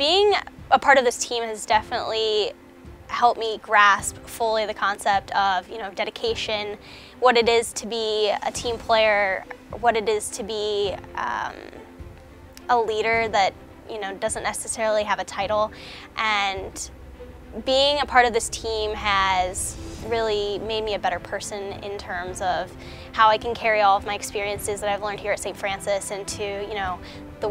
being a part of this team has definitely helped me grasp fully the concept of you know dedication, what it is to be a team player, what it is to be um, a leader that you know doesn't necessarily have a title, and being a part of this team has really made me a better person in terms of how I can carry all of my experiences that I've learned here at St. Francis into, you know, the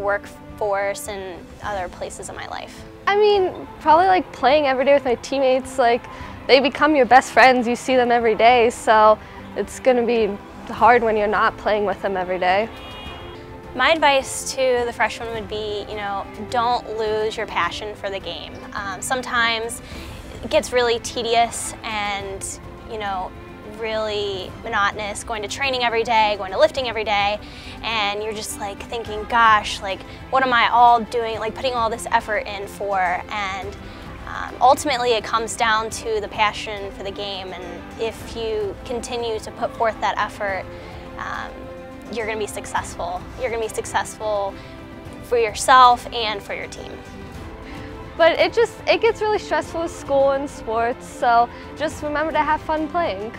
workforce and other places in my life. I mean, probably like playing every day with my teammates, like they become your best friends, you see them every day, so it's gonna be hard when you're not playing with them every day. My advice to the freshmen would be, you know, don't lose your passion for the game. Um, sometimes it gets really tedious and, you know, really monotonous going to training every day, going to lifting every day, and you're just like thinking, gosh, like what am I all doing, like putting all this effort in for? And um, ultimately it comes down to the passion for the game and if you continue to put forth that effort, um, you're going to be successful. You're going to be successful for yourself and for your team. But it just, it gets really stressful with school and sports, so just remember to have fun playing.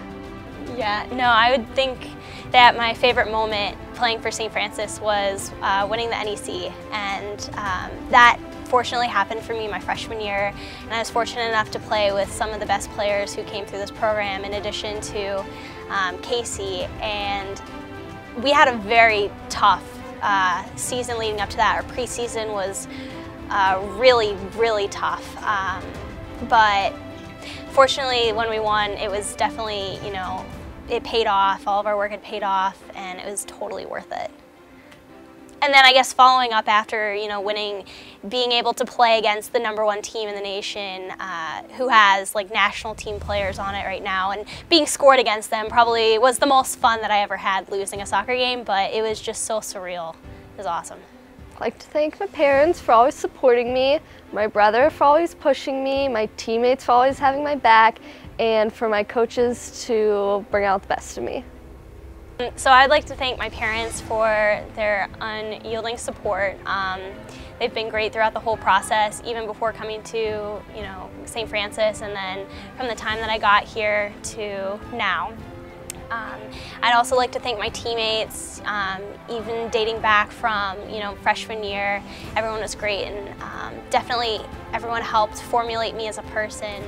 Yeah, no, I would think that my favorite moment playing for St. Francis was uh, winning the NEC, and um, that fortunately happened for me my freshman year, and I was fortunate enough to play with some of the best players who came through this program in addition to um, Casey, and we had a very tough uh, season leading up to that. Our preseason was uh, really, really tough. Um, but fortunately, when we won, it was definitely, you know, it paid off. All of our work had paid off, and it was totally worth it and then I guess following up after you know winning, being able to play against the number one team in the nation, uh, who has like national team players on it right now, and being scored against them probably was the most fun that I ever had losing a soccer game. But it was just so surreal. It was awesome. I'd like to thank my parents for always supporting me, my brother for always pushing me, my teammates for always having my back, and for my coaches to bring out the best of me. So I'd like to thank my parents for their unyielding support. Um, they've been great throughout the whole process, even before coming to, you know, St. Francis and then from the time that I got here to now. Um, I'd also like to thank my teammates, um, even dating back from, you know, freshman year. Everyone was great and um, definitely everyone helped formulate me as a person.